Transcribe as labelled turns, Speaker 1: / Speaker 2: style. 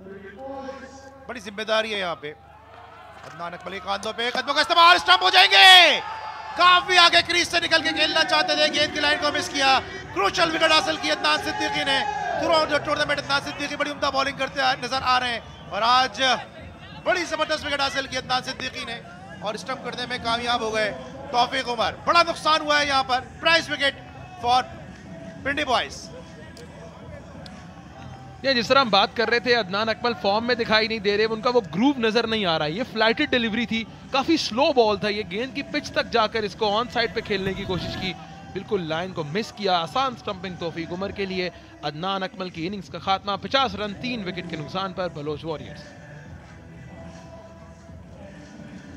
Speaker 1: बड़ी ज़िम्मेदारी है यहाँ पे। अदनान अकमल के कांधों पे कदमों का इस्तेमाल, स्टंप हो जाएँगे। काफ़ी आगे क्रीज से निकल के खेलना चाहते थे, गेंद की लाइन को मिस किया। क्रूशल विकेट हासिल की अदनान सिद्दीकी ने। Throughout tournament Adnan Siddiqui बड़ी उम्दा बॉलिंग करते नज़र आ रहे हैं। और आज बड़ी ज़बरदस्त विकेट हासिल की अदनान सिद्दीकी ने। और स्टंप करने में कामयाब हो गए तौफीक उमर। बड़ा नुकसान हुआ है यहाँ पर। Prize wicket for Pindi Boys
Speaker 2: ये जिस तरह हम बात कर रहे थे, अदनान अकमल फॉर्म में दिखाई नहीं दे रहे, उनका वो ग्रूव नज़र नहीं आ रहा है। ये फ्लैटेड डिलीवरी थी, काफ़ी स्लो बॉल था ये। गेंद की पिच तक जाकर इसको ऑन साइड पे खेलने की कोशिश की। बिल्कुल लाइन को मिस किया, आसान स्टंपिंग तोफीक उमर के लिए। अदनान अकमल की इनिंग्स का खात्मा 50 रन, तीन विकेट के नुकसान पर, बलोच वॉरियर्स